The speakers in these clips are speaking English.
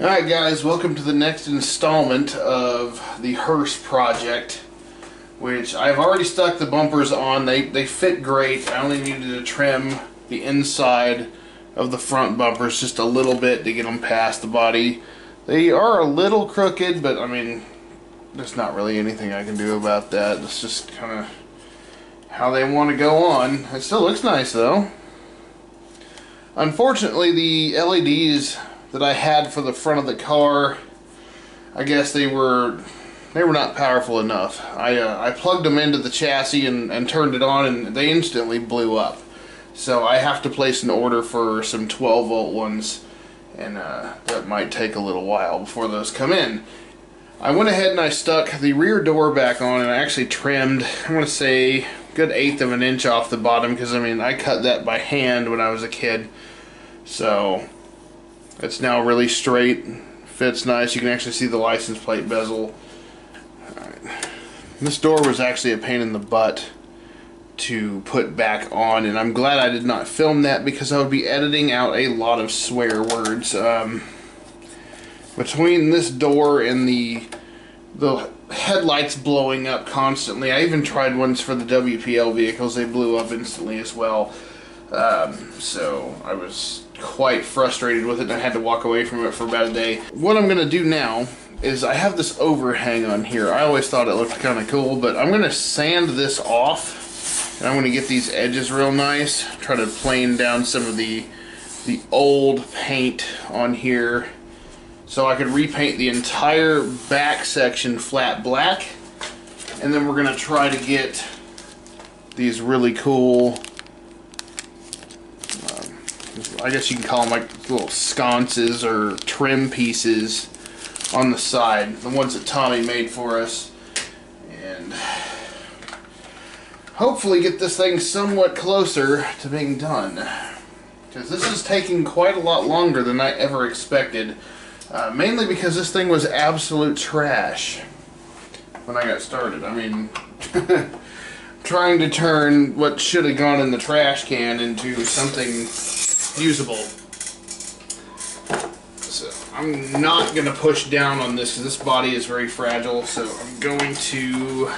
Alright guys, welcome to the next installment of the hearse project which I've already stuck the bumpers on. They, they fit great. I only needed to trim the inside of the front bumpers just a little bit to get them past the body. They are a little crooked, but I mean, there's not really anything I can do about that. It's just kind of how they want to go on. It still looks nice though. Unfortunately, the LEDs that I had for the front of the car, I guess they were they were not powerful enough. I uh, I plugged them into the chassis and, and turned it on and they instantly blew up. So I have to place an order for some 12 volt ones and uh, that might take a little while before those come in. I went ahead and I stuck the rear door back on and I actually trimmed, I want to say, good eighth of an inch off the bottom because I mean I cut that by hand when I was a kid. So it's now really straight, fits nice. You can actually see the license plate bezel. This door was actually a pain in the butt to put back on and I'm glad I did not film that because I would be editing out a lot of swear words um, between this door and the the headlights blowing up constantly. I even tried ones for the WPL vehicles. They blew up instantly as well. Um, so I was quite frustrated with it and I had to walk away from it for about a day. What I'm gonna do now is I have this overhang on here. I always thought it looked kind of cool but I'm gonna sand this off and I'm going to get these edges real nice. Try to plane down some of the the old paint on here so I could repaint the entire back section flat black. And then we're going to try to get these really cool um, I guess you can call them like little sconces or trim pieces on the side. The ones that Tommy made for us. And hopefully get this thing somewhat closer to being done. Because this is taking quite a lot longer than I ever expected. Uh, mainly because this thing was absolute trash when I got started. I mean, trying to turn what should have gone in the trash can into something usable. So I'm not going to push down on this because this body is very fragile. So I'm going to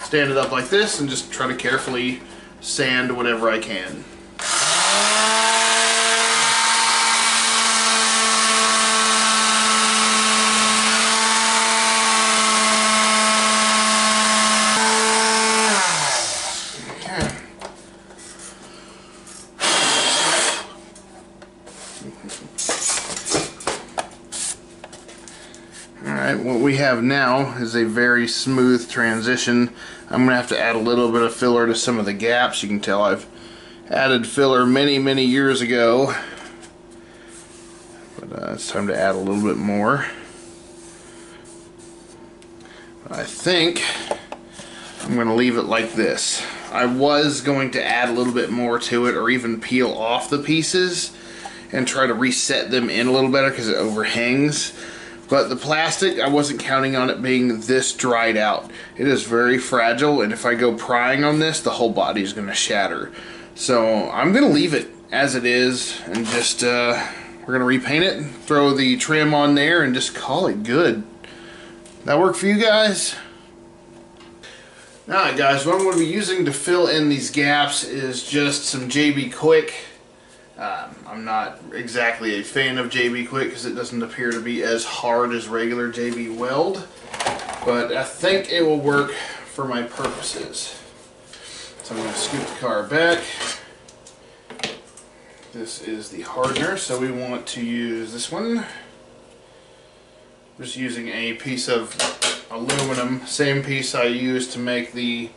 stand it up like this and just try to carefully sand whatever I can. Alright, what we have now is a very smooth transition. I'm going to have to add a little bit of filler to some of the gaps. You can tell I've added filler many, many years ago. But uh, it's time to add a little bit more. I think I'm going to leave it like this. I was going to add a little bit more to it or even peel off the pieces and try to reset them in a little better because it overhangs. But the plastic, I wasn't counting on it being this dried out. It is very fragile, and if I go prying on this, the whole body is going to shatter. So I'm going to leave it as it is, and just, uh, we're going to repaint it, throw the trim on there, and just call it good. That work for you guys? Alright guys, what I'm going to be using to fill in these gaps is just some JB Quick um, I'm not exactly a fan of JB Quick because it doesn't appear to be as hard as regular JB Weld, but I think it will work for my purposes. So I'm going to scoop the car back. This is the hardener, so we want to use this one. Just using a piece of aluminum, same piece I used to make the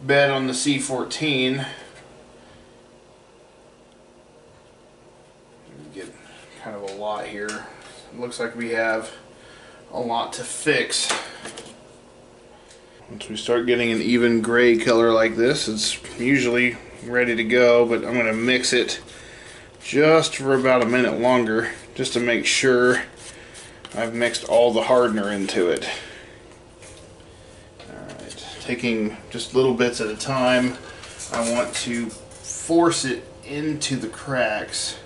bed on the C14 kind of a lot here. It looks like we have a lot to fix. Once we start getting an even gray color like this, it's usually ready to go, but I'm going to mix it just for about a minute longer, just to make sure I've mixed all the hardener into it. Alright, taking just little bits at a time, I want to force it into the cracks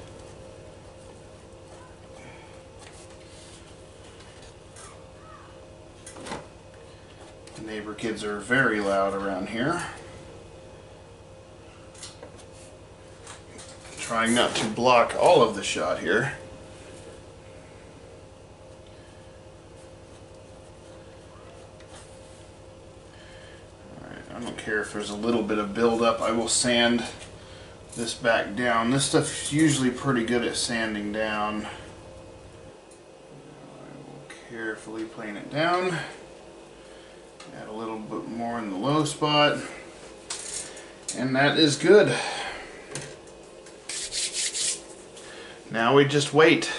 Neighbor kids are very loud around here. Trying not to block all of the shot here. I don't care if there's a little bit of buildup, I will sand this back down. This stuff's usually pretty good at sanding down. I will carefully plane it down. Add a little bit more in the low spot. And that is good. Now we just wait.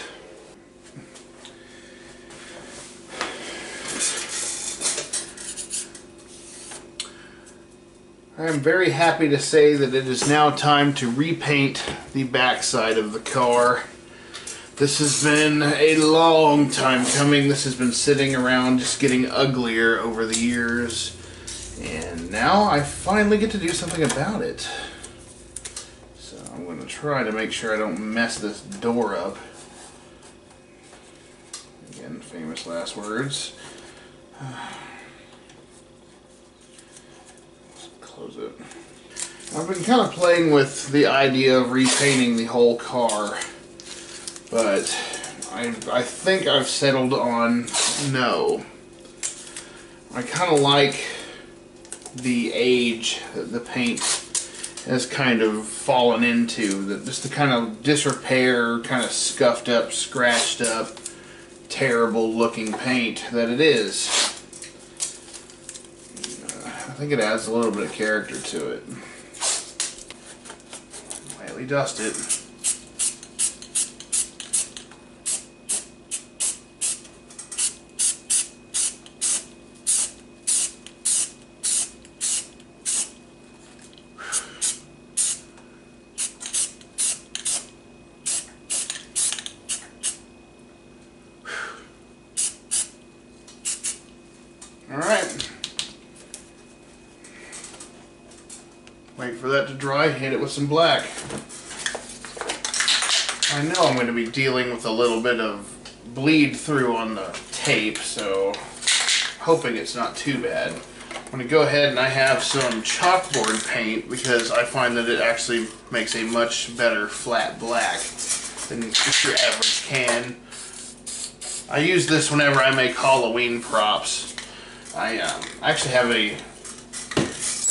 I am very happy to say that it is now time to repaint the backside of the car. This has been a long time coming. This has been sitting around just getting uglier over the years. And now I finally get to do something about it. So I'm going to try to make sure I don't mess this door up. Again, famous last words. close it. I've been kind of playing with the idea of repainting the whole car, but I, I think I've settled on no. I kind of like the age that the paint has kind of fallen into, that just the kind of disrepair, kind of scuffed up, scratched up, terrible looking paint that it is. I think it adds a little bit of character to it. Lightly dust it. All right. Wait for that to dry, hit it with some black. I know I'm going to be dealing with a little bit of bleed through on the tape, so hoping it's not too bad. I'm going to go ahead and I have some chalkboard paint because I find that it actually makes a much better flat black than your average can. I use this whenever I make Halloween props. I um, actually have a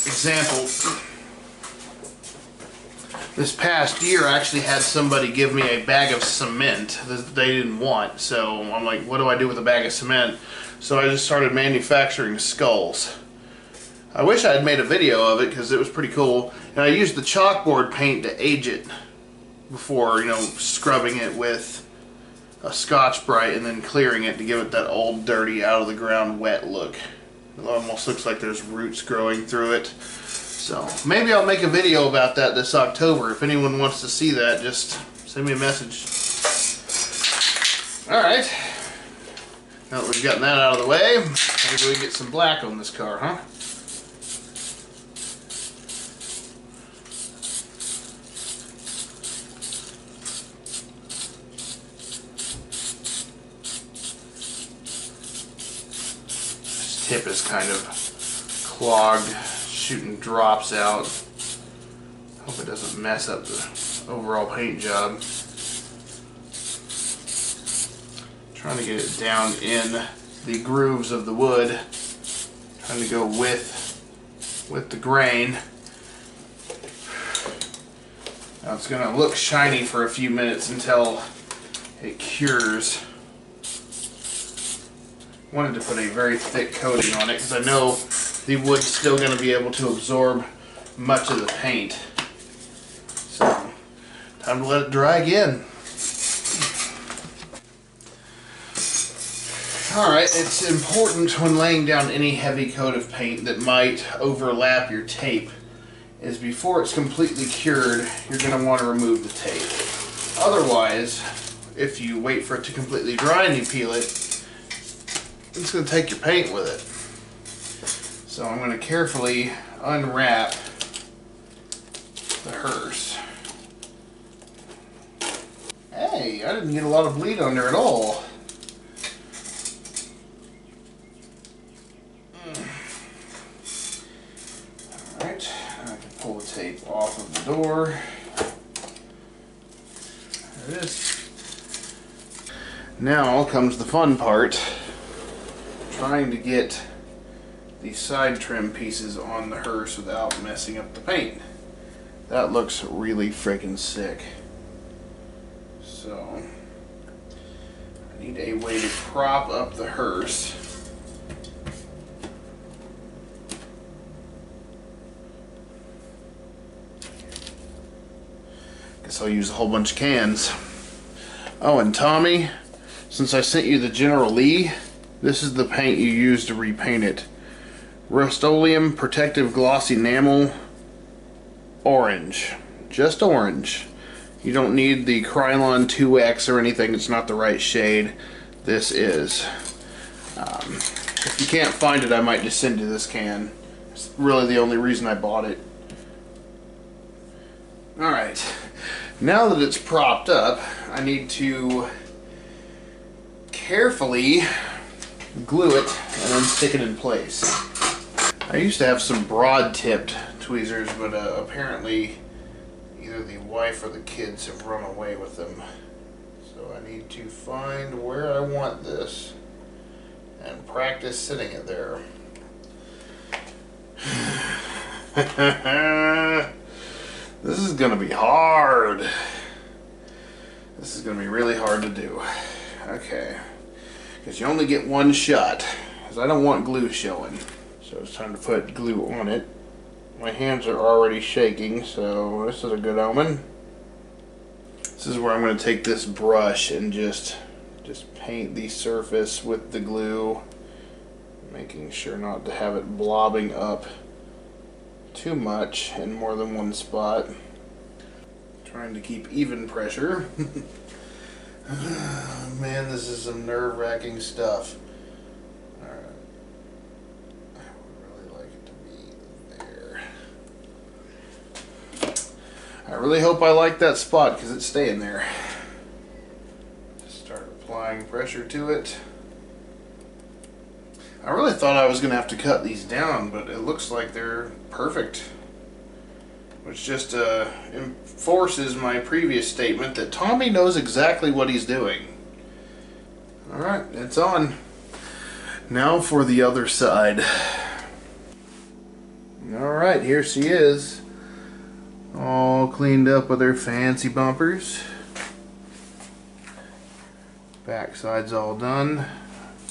example this past year I actually had somebody give me a bag of cement that they didn't want. So I'm like, what do I do with a bag of cement? So I just started manufacturing skulls. I wish I had made a video of it because it was pretty cool. And I used the chalkboard paint to age it before, you know, scrubbing it with a Scotch-Brite and then clearing it to give it that old, dirty, out of the ground, wet look. It almost looks like there's roots growing through it. So maybe I'll make a video about that this October. If anyone wants to see that, just send me a message. Alright. Now that we've gotten that out of the way, maybe we get some black on this car, huh? Tip is kind of clogged shooting drops out. Hope it doesn't mess up the overall paint job. Trying to get it down in the grooves of the wood. Trying to go with with the grain. Now it's going to look shiny for a few minutes until it cures. Wanted to put a very thick coating on it because I know the wood's still going to be able to absorb much of the paint. So, time to let it dry again. Alright, it's important when laying down any heavy coat of paint that might overlap your tape is before it's completely cured, you're going to want to remove the tape. Otherwise, if you wait for it to completely dry and you peel it, it's going to take your paint with it. So I'm going to carefully unwrap the hearse. Hey, I didn't get a lot of bleed on there at all. Mm. Alright, I can pull the tape off of the door. There it is. Now comes the fun part. Trying to get the side trim pieces on the hearse without messing up the paint. That looks really freaking sick. So, I need a way to prop up the hearse. Guess I'll use a whole bunch of cans. Oh, and Tommy, since I sent you the General Lee, this is the paint you use to repaint it. Rust-Oleum Protective Glossy Enamel Orange. Just orange. You don't need the Krylon 2X or anything. It's not the right shade. This is. Um, if you can't find it, I might just send you this can. It's really the only reason I bought it. Alright. Now that it's propped up, I need to carefully glue it and then stick it in place. I used to have some broad tipped tweezers, but uh, apparently either the wife or the kids have run away with them. So I need to find where I want this and practice sitting it there. this is going to be hard. This is going to be really hard to do. Okay. Because you only get one shot. Because I don't want glue showing. So it's time to put glue on it. My hands are already shaking, so this is a good omen. This is where I'm going to take this brush and just just paint the surface with the glue, making sure not to have it blobbing up too much in more than one spot. Trying to keep even pressure. Man, this is some nerve-wracking stuff. Alright. I would really like it to be there. I really hope I like that spot because it's staying there. Just start applying pressure to it. I really thought I was going to have to cut these down, but it looks like they're perfect. Which just uh, enforces my previous statement that Tommy knows exactly what he's doing. Alright, it's on. Now for the other side. Alright, here she is. All cleaned up with her fancy bumpers. Backside's all done.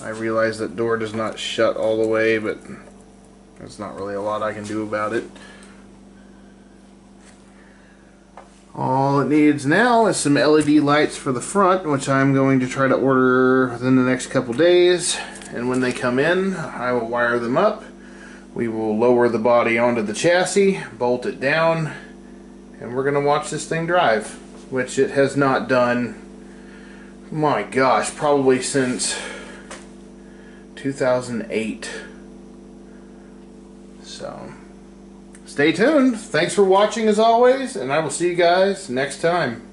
I realize that door does not shut all the way, but there's not really a lot I can do about it. All it needs now is some LED lights for the front, which I'm going to try to order within the next couple days. And when they come in, I will wire them up. We will lower the body onto the chassis, bolt it down, and we're going to watch this thing drive, which it has not done, my gosh, probably since 2008. So... Stay tuned. Thanks for watching as always, and I will see you guys next time.